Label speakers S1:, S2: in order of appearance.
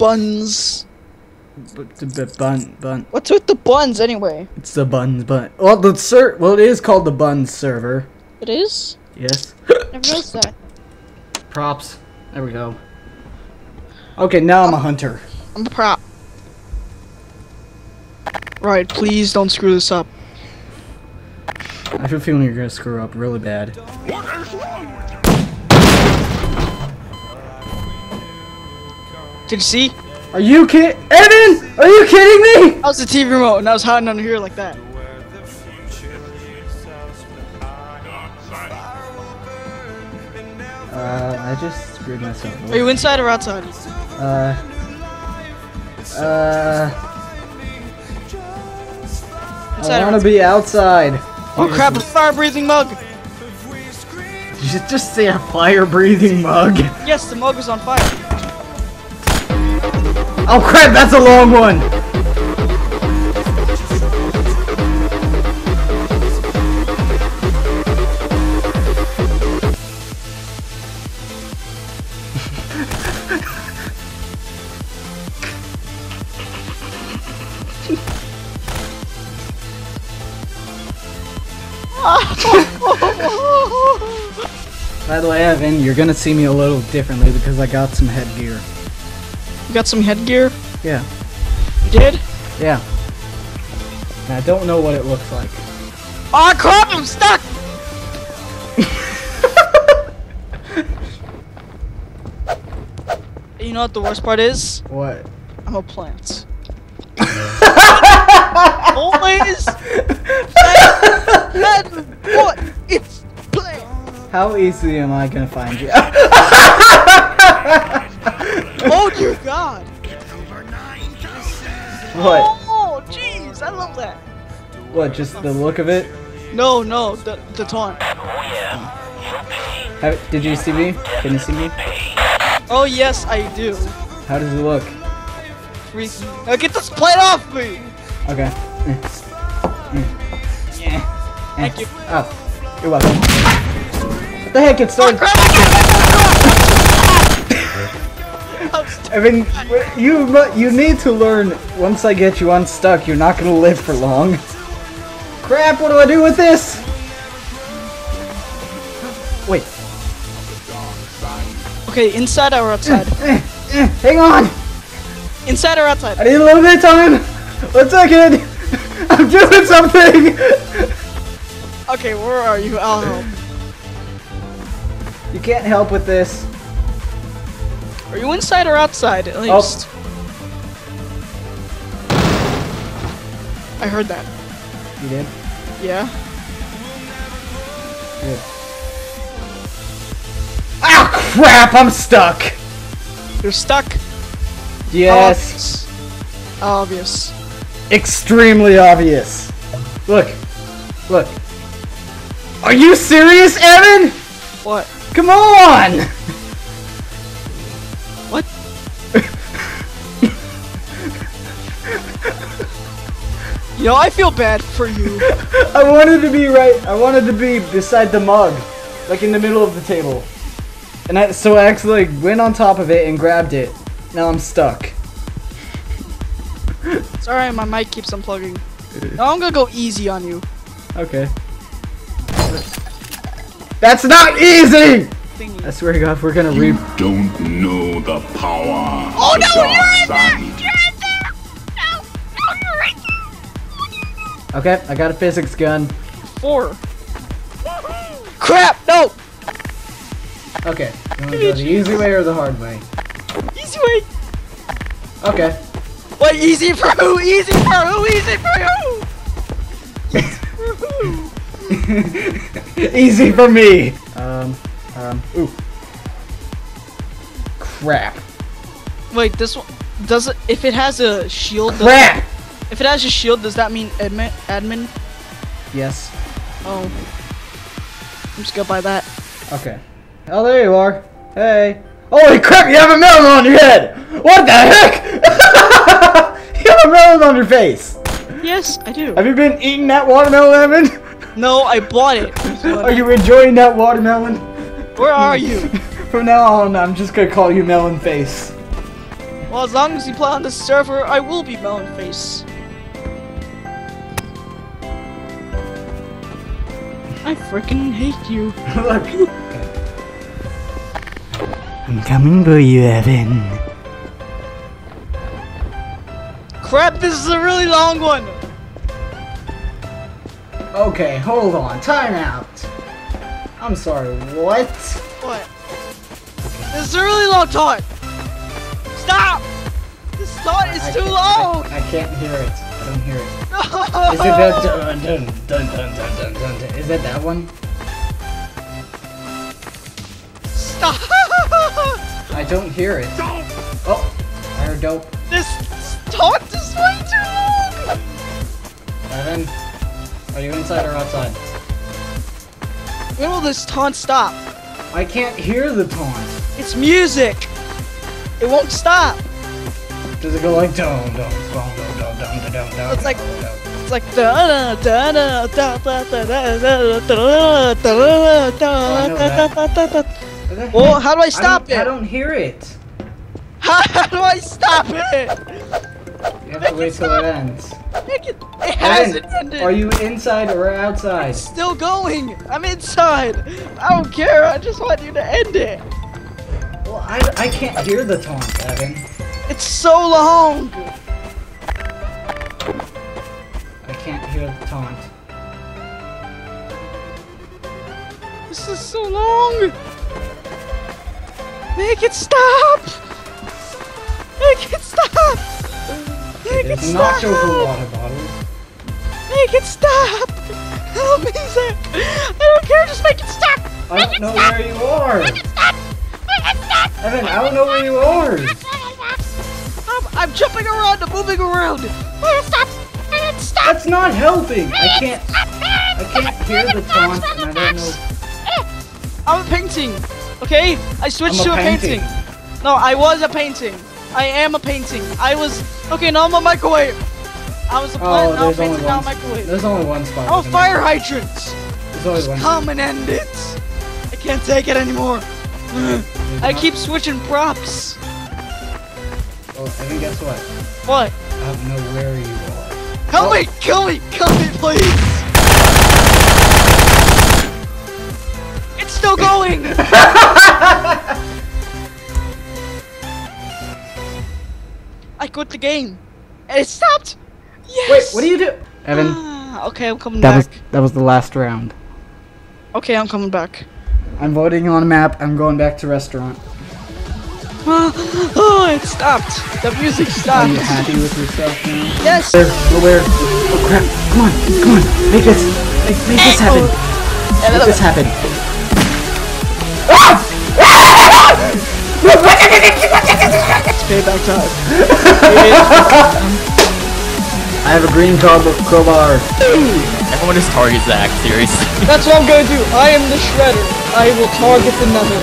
S1: buns?
S2: But the bun bun.
S1: What's with the buns anyway?
S2: It's the buns bun. Well, the ser. Well, it is called the buns server.
S1: It is?
S2: Yes.
S1: Never noticed that.
S2: Props. There we go. Okay, now I'm a hunter.
S1: I'm a prop. Right, please don't screw this up.
S2: I have a feeling you're gonna screw up really bad.
S1: Did you see?
S2: Are you kidding? Evan? Are you kidding me?
S1: How's the TV remote and I was hiding under here like that?
S2: Uh, I just screwed myself.
S1: Are you inside or outside?
S2: Uh. Uh.
S1: Inside
S2: I want to be outside.
S1: Oh crap, a fire breathing mug!
S2: Did you just say a fire-breathing mug?
S1: Yes, the mug is on fire.
S2: Oh crap, that's a long one. By the way, Evan, you're gonna see me a little differently because I got some headgear.
S1: You got some headgear?
S2: Yeah,
S1: You did?
S2: yeah. And I don't know what it looks like.
S1: Oh crap, I'm stuck! you know what the worst part is?
S2: What?
S1: I'm a plant. Always! That, that, what? It's plant!
S2: How easily am I gonna find you? what?
S1: Oh, jeez, I love that.
S2: What? Just the look of it?
S1: No, no, the, the taunt.
S2: Have, did you see me? Can you see me?
S1: Oh yes, I do.
S2: How does it look?
S1: Freaky. Now get this plate off me!
S2: Okay. Yeah.
S1: Thank you.
S2: Oh, you're welcome. What the heck? It's so.
S1: I can't- I'm stuck.
S2: I mean, you you need to learn. Once I get you unstuck, you're not gonna live for long. Crap! What do I do with this? Wait.
S1: Okay, inside or outside?
S2: Hang on.
S1: Inside or outside?
S2: I need a little bit of time. One second. I'm doing something.
S1: Okay, where are you? I'll help.
S2: You can't help with this.
S1: Are you inside or outside at least? I heard that.
S2: You did.
S1: Yeah.
S2: Good. Ah, crap! I'm stuck.
S1: You're stuck.
S2: Yes.
S1: Obvious. Obvious.
S2: Extremely obvious. Look. Look. Are you serious, Evan?
S1: What?
S2: Come on!
S1: You know, I feel bad for you.
S2: I wanted to be right. I wanted to be beside the mug, like in the middle of the table. And I, so I actually went on top of it and grabbed it. Now I'm stuck.
S1: Sorry, my mic keeps unplugging. Now I'm gonna go easy on you.
S2: Okay. That's not easy!
S1: Thingy.
S2: I swear to God, we're gonna
S3: You
S2: read.
S3: don't know the power.
S1: Oh no, you're in there!
S3: sun.
S1: You're in there!
S2: Okay, I got a physics gun.
S1: Four. Crap! No!
S2: Okay, you wanna go the easy way or the hard way?
S1: Easy way!
S2: Okay.
S1: What? Easy for who? Easy for who? Easy for who?
S2: Easy for me! Um, um, ooh. Crap.
S1: Wait, this one does it? If it has a shield, does,
S2: Crap!
S1: If it has a shield, does that mean admin? Admin?
S2: Yes.
S1: Oh, I'm just gonna buy that.
S2: Okay. Oh, there you are. Hey. Holy crap, you have a melon on your head! What the heck? you have a melon on your face!
S1: Yes, I do.
S2: Have you been eating that watermelon, Evan?
S1: No, I bought it.
S2: Are you enjoying that watermelon?
S1: Where are you?
S2: From now on, I'm just gonna call you Melon Face.
S1: Well, as long as you play on this server, I will be melon face. I freaking hate you.
S2: Look. I'm coming for you, Evan.
S1: Crap, this is a really long one.
S2: Okay, hold on. Time out. I'm sorry, what?
S1: What? This is a really long taunt. Stop! This taunt is
S2: I
S1: too
S2: can't-
S1: long.
S2: I, I can't hear it. I don't hear it.
S1: No.
S2: Is it that dun dun dun dun dun dun dun? dun. Is it that one?
S1: Stop!
S2: I don't hear it. Oh, I heard dope.
S1: This taunt is way too long.
S2: Evan, are you inside or outside?
S1: When will this taunt stop?
S2: I can't hear the taunt.
S1: It's music. It won't stop.
S2: Does it go like dun dun
S1: It's like-
S2: dun.
S1: It's like da da da da da da da da da da da da da da da da da. Well, how do I stop
S2: I
S1: it?
S2: I don't hear it.
S1: How do I stop it?
S2: You have to wait till it ends.
S1: Make it. It hasn't
S2: Evan,
S1: ended.
S2: Are you inside or outside?
S1: Still going. I'm inside. I don't care. I just want you to end it.
S2: Well, I, I can't hear the taunt, Evan.
S1: It's so long.
S2: Can't hear the taunt.
S1: This is so long. Make it stop. Make it stop. Make it
S2: It's not
S1: stop.
S2: over water bottles.
S1: Make it stop. Help me, Zach. I don't care. Just make it stop.
S2: I don't know where you are. Evan, I don't know where you are.
S1: I'm, I'm jumping around. I'm moving around. Stop. Stop.
S2: That's not helping. I can't. I can't hear the taunt, and I don't know.
S1: I'm a painting. Okay, I switched
S2: I'm
S1: to
S2: a
S1: a painting.
S2: painting.
S1: No, I was a painting. I am a painting. I was okay. Now I'm a microwave. I was a oh, plant.
S2: Oh,
S1: now I'm
S2: there's only
S1: painting. Now I'm
S2: one.
S1: microwave.
S2: There's only one spot.
S1: I'm a
S2: isn't there?
S1: fire hydrant.
S2: There's only one.
S1: Come and end it. I can't take it anymore. I keep switching props.
S2: Oh, Evan, guess what?
S1: What?
S2: I don't know where you are.
S1: Help
S2: Oh.
S1: me! Kill me! Kill me, please! It's still going! I quit the game. And it stopped! Yes!
S2: Wait, what do you do? Evan,
S1: Ah, okay, I'm coming
S2: that
S1: back.
S2: was that was the last round.
S1: Okay, I'm coming back.
S2: I'm voting on a map. I'm going back to restaurant.
S1: Ah, oh, it stopped. The music
S2: Are
S1: stopped.
S2: you happy with yourself now?
S1: Yes!
S2: Where? Go where? Oh crap! Come on! Come on! Make this! Make, make this happen! Make this happen!
S1: It's payback time.
S2: I have a green crow- crowbar.
S4: Everyone just targets Zach, seriously.
S1: That's what I'm gonna do. I am the shredder. I will target the nether.